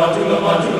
Were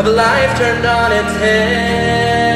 Of life turned on its head.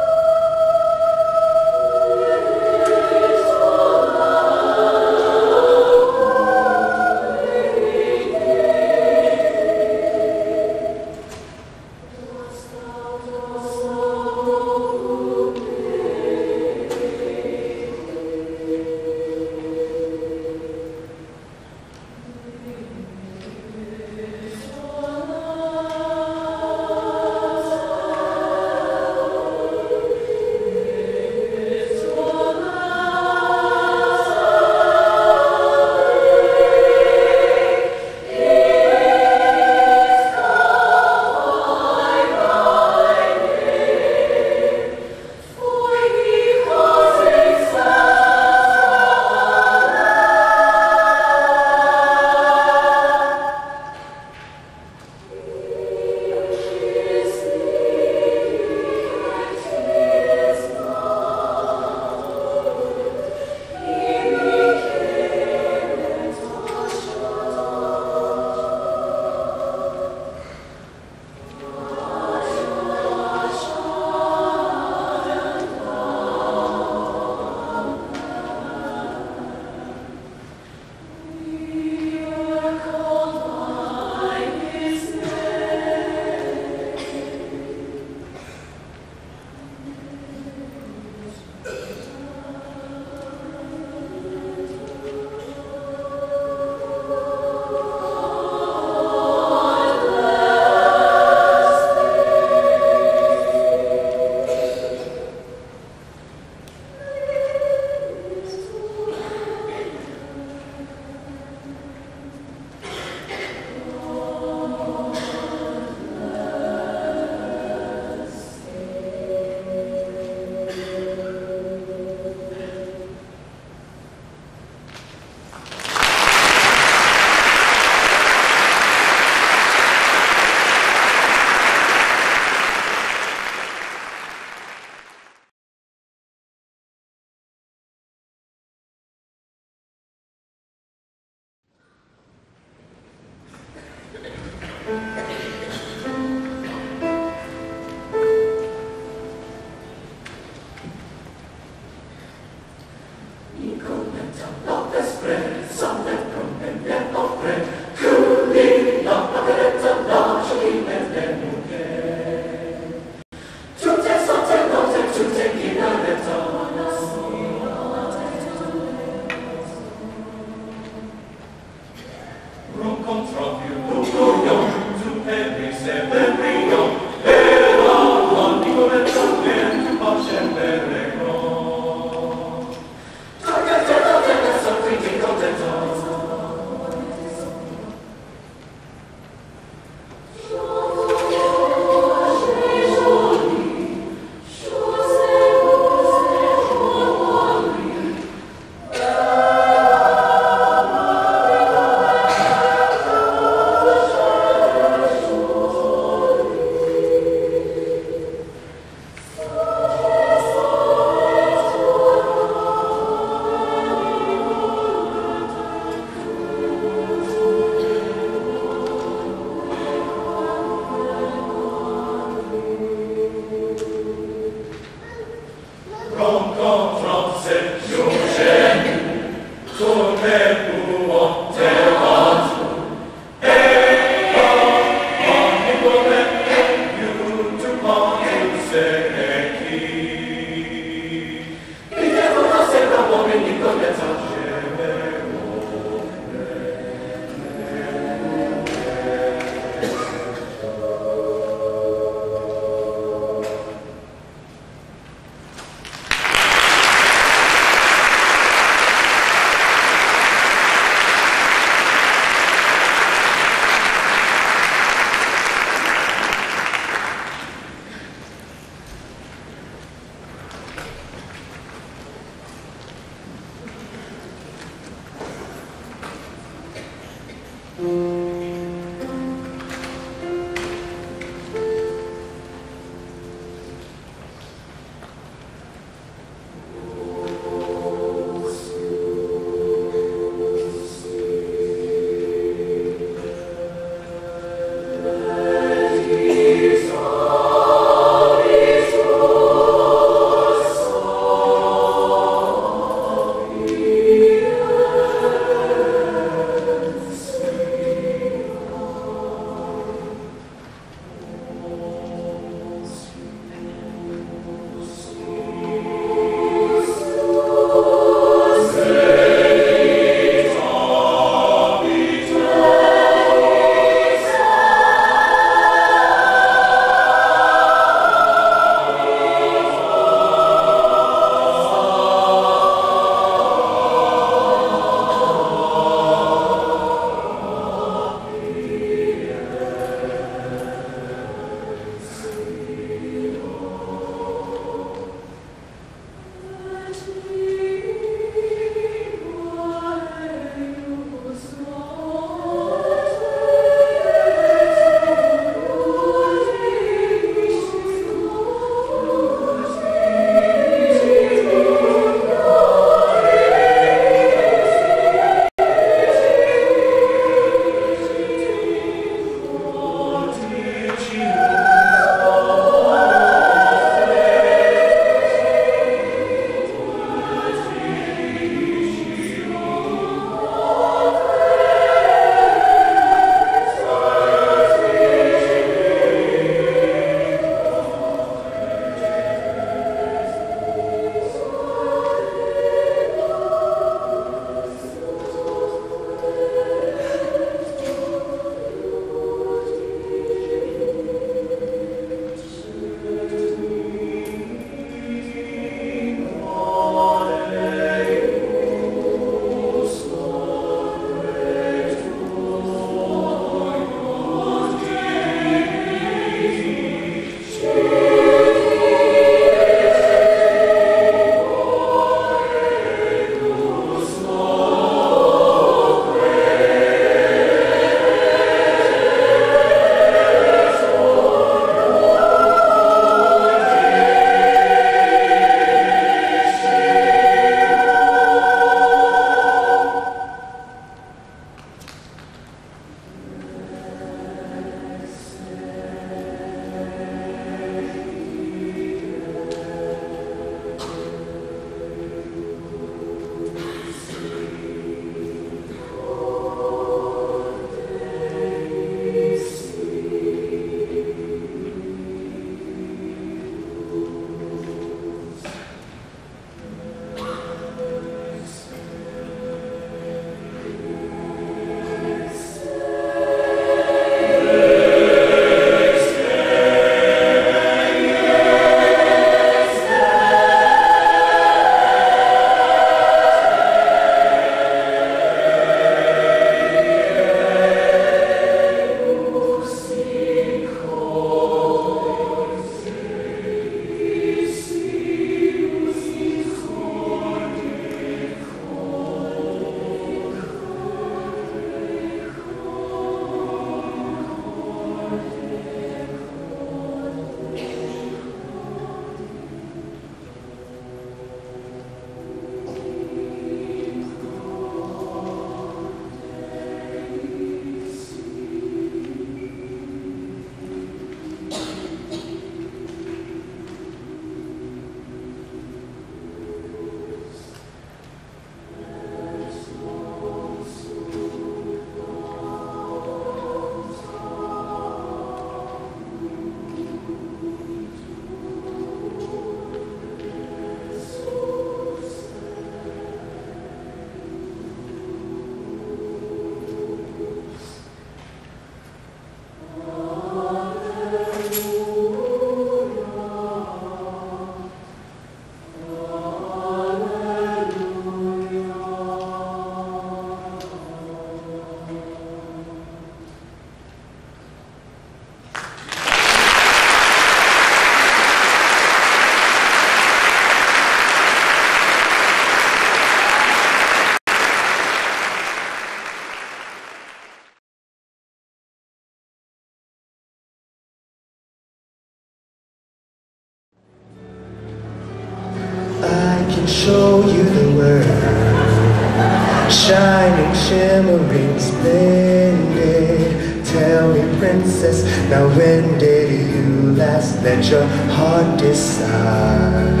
Decide?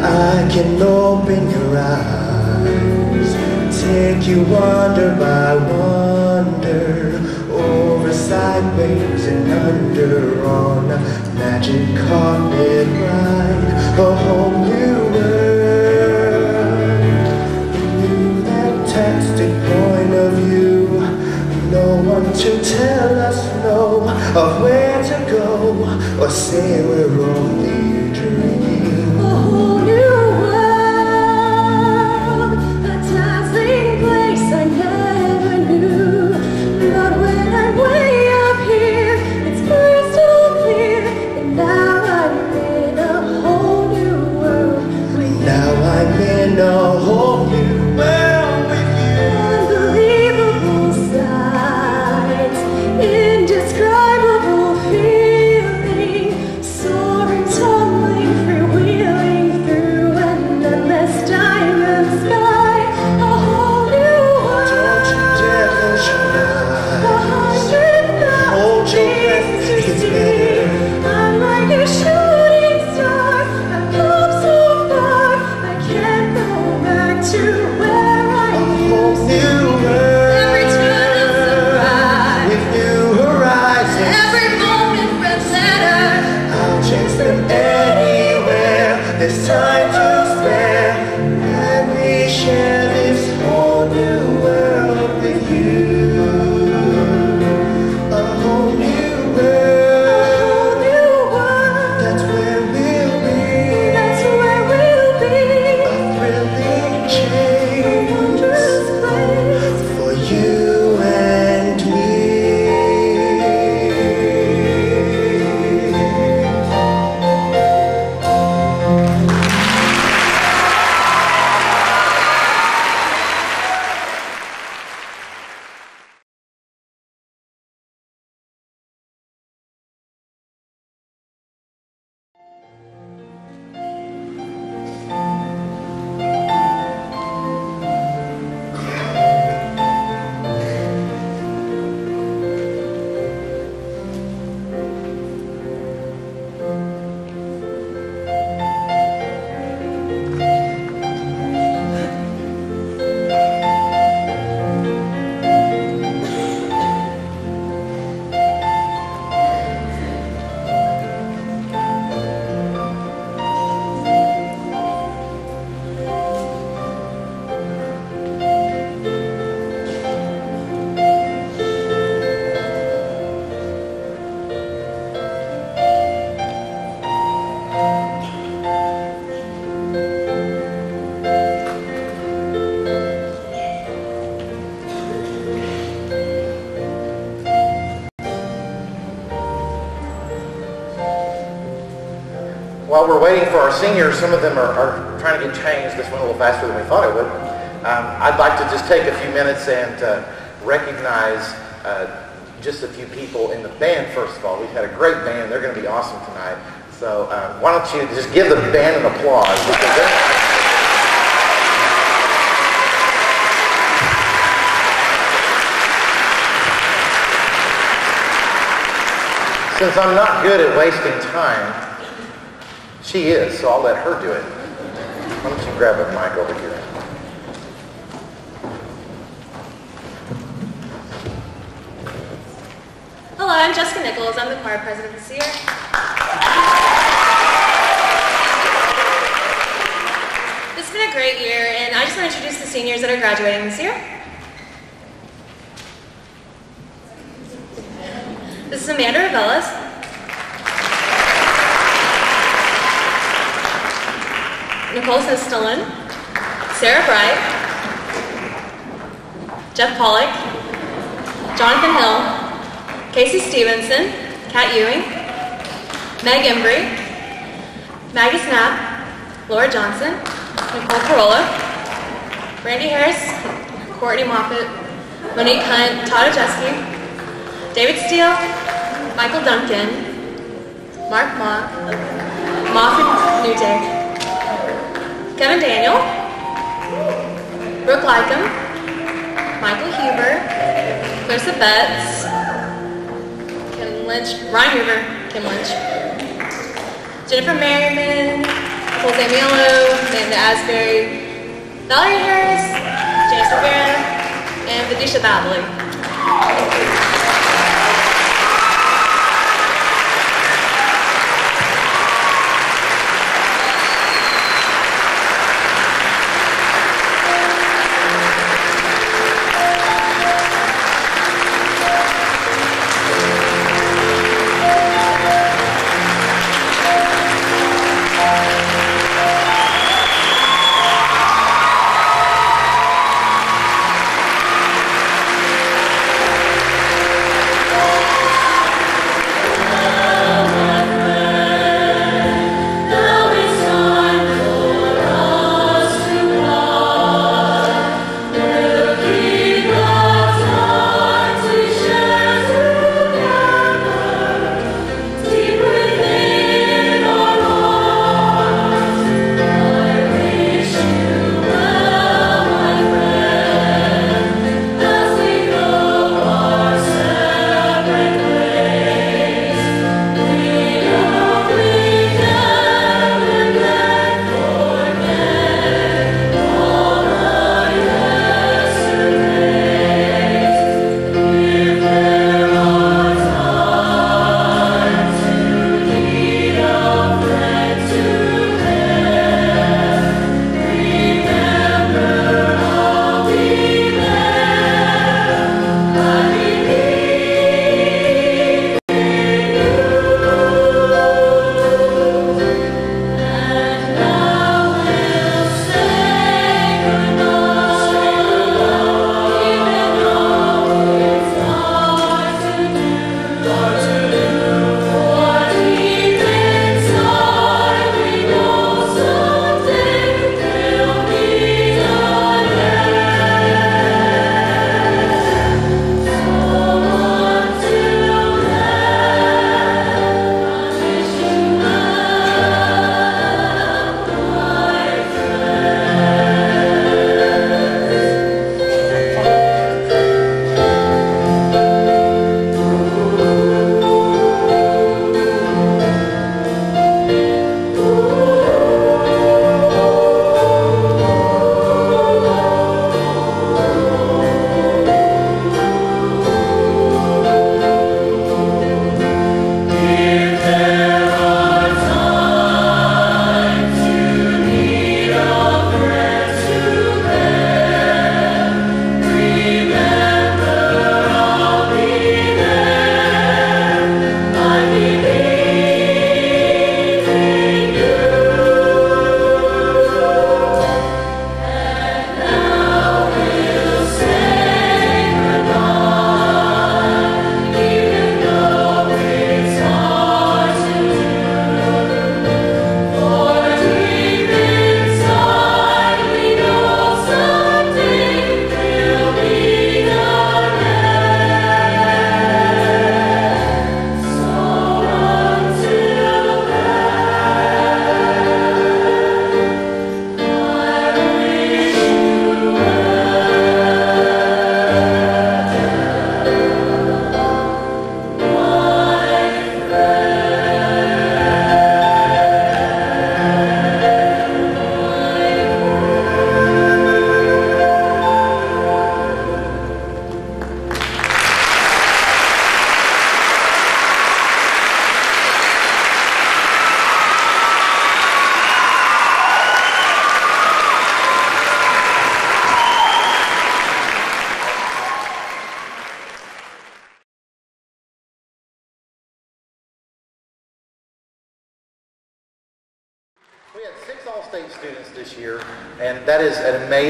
I can open your eyes, take you wonder by wonder, over, sideways, and under on a magic carpet ride, a say we're only for our seniors, some of them are, are trying to get changed. This went a little faster than we thought it would. Um, I'd like to just take a few minutes and uh, recognize uh, just a few people in the band, first of all. We've had a great band. They're going to be awesome tonight. So uh, why don't you just give the band an applause. Because they're- Since I'm not good at wasting time, she is, so I'll let her do it. Why don't you grab a mic over here? Hello, I'm Jessica Nichols. I'm the choir president this year. This has been a great year, and I just want to introduce the seniors that are graduating this year. This is Amanda Ravelis. Nicole Sistolin. Sarah Bright. Jeff Pollock. Jonathan Hill. Casey Stevenson, Kat Ewing, Meg Embry, Maggie Snap, Laura Johnson, Nicole Corolla, Brandy Harris, Courtney Moffat, Monique Hunt, Todd Ojeski, David Steele, Michael Duncan, Mark Mock, Moffat Newday, Kevin Daniel, Brooke Lycum, Michael Huber, Clarissa Betts, Kim Lynch, Ryan Hoover, Kim Lynch, Jennifer Merriman, Nicole Zamiello, Amanda Asbury, Valerie Harris, James Rivera, and Vidisha Babley.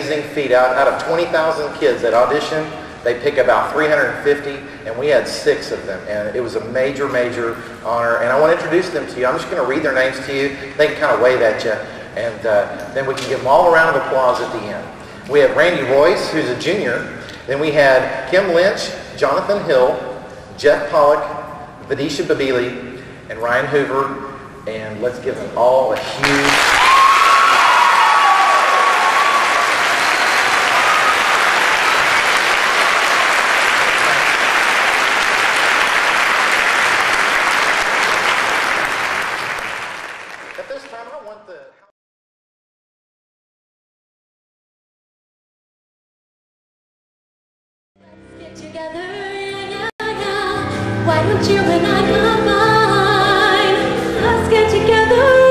Amazing feat. Out, out of 20,000 kids that audition, they pick about 350, and we had six of them, and it was a major, major honor. And I want to introduce them to you. I'm just going to read their names to you. They can kind of wave at you, and uh, then we can give them all a round of applause at the end. We have Randy Royce, who's a junior. Then we had Kim Lynch, Jonathan Hill, Jeff Pollock, Vidisha Babili, and Ryan Hoover. And let's give them all a huge Why don't you and I combine? Let's get together.